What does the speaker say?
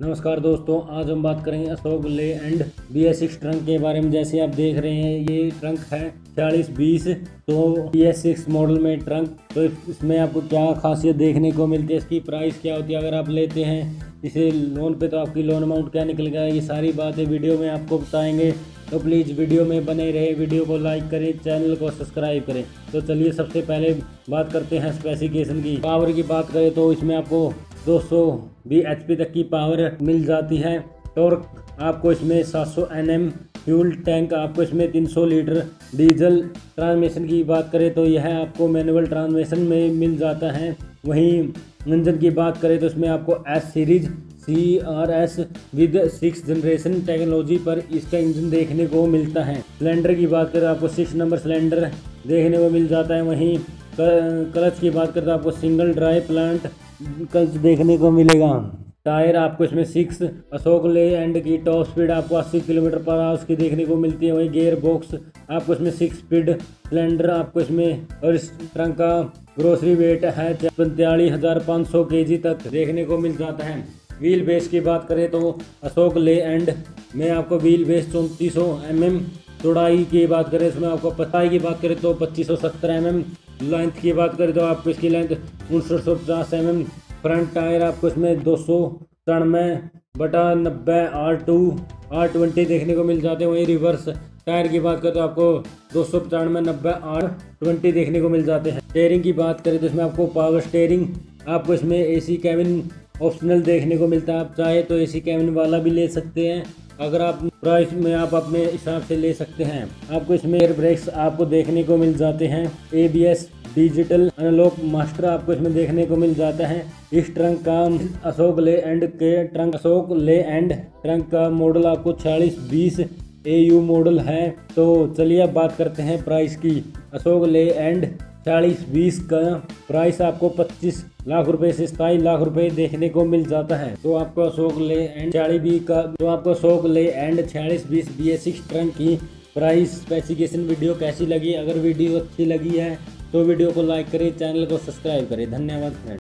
नमस्कार दोस्तों, आज हम बात करेंगे Ashok Leyland B S six trunk के बारे में। जैसे आप देख रहे हैं, ये ट्रंक है चालीस बीस तो बी एस सिक्स मॉडल में ट्रंक तो इसमें आपको क्या खासियत देखने को मिलती है, इसकी प्राइस क्या होती है, अगर आप लेते हैं, इसे लोन पे तो आपकी लोन अमाउंट क्या निकलेगा ये सारी बातें वीडियो में आपको बताएँगे। तो प्लीज़ वीडियो में बने रहे, वीडियो को लाइक करें चैनल को सब्सक्राइब करें। तो चलिए सबसे पहले बात करते हैं स्पेसिफिकेशन की। पावर की बात करें तो इसमें आपको 200 बी एच तक की पावर मिल जाती है। टॉर्क आपको इसमें 700 एनएम फ्यूल टैंक आपको इसमें 300 लीटर डीजल ट्रांसमिशन की बात करें तो यह आपको मैनुअल ट्रांसमिशन में मिल जाता है। वहीं इंजन की बात करें तो इसमें आपको S series C R S with six generation technology पर इसका इंजन देखने को मिलता है। सिलेंडर की बात करें तो आपको सिक्स नंबर सिलेंडर देखने को मिल जाता है। वहीं क्लच की बात करें तो आपको सिंगल ड्राई प्लांट कल्च देखने को मिलेगा। टायर आपको इसमें सिक्स अशोक ले एंड की टॉप स्पीड आपको 80 किलोमीटर पर आवर की देखने को मिलती है। वहीं गेयर बॉक्स आपको इसमें सिक्स स्पीड सिलेंडर आपको इसमें और इस ट्रंक का ग्रोसरी वेट है पैंतालीस हज़ार पाँच सौ के जी तक देखने को मिल जाता है। व्हील बेस की बात करें तो अशोक ले एंड में आपको व्हील बेस चौंतीस सौ एम एम, चौड़ाई की बात करें, इसमें आपको पताई की बात करें तो पच्चीस सौ सत्तर एम एम लेंथ की बात करें तो आपको इसकी लेंथ उनसठ सौ पचास एम एम फ्रंट टायर आपको इसमें दो सौ तिरानवे बटा नब्बे आर टू आर ट्वेंटी देखने को मिल जाते हैं। वहीं रिवर्स टायर की बात करें तो आपको दो सौ पचानवे, नब्बे आर ट्वेंटी देखने को मिल जाते हैं। स्टेयरिंग की बात करें तो इसमें आपको पावर स्टेयरिंग आपको इसमें एसी कैबिन ऑप्शनल देखने को मिलता है। आप चाहे तो एसी कैबिन वाला भी ले सकते हैं। अगर आप प्राइस में आप अपने हिसाब से ले सकते हैं। आपको इसमें एयर ब्रेक्स आपको देखने को मिल जाते हैं। A B S digital unlock master आपको इसमें देखने को मिल जाता है। इस ट्रंक का अशोक ले एंड के ट्रंक अशोक ले एंड ट्रंक का मॉडल आपको छियालीस बीस ए मॉडल है। तो चलिए अब बात करते हैं प्राइस की। अशोक ले एंड चालीस, बीस का प्राइस आपको पच्चीस लाख रुपए से सताईस लाख रुपए देखने को मिल जाता है। तो आपको अशोक ले एंड चालीस बी का तो आपको अशोक ले एंड छियालीस बीस बी एस सिक्स ट्रंक की प्राइस स्पेसिफिकेशन वीडियो कैसी लगी? अगर वीडियो अच्छी लगी है तो वीडियो को लाइक करें चैनल को सब्सक्राइब करें। धन्यवाद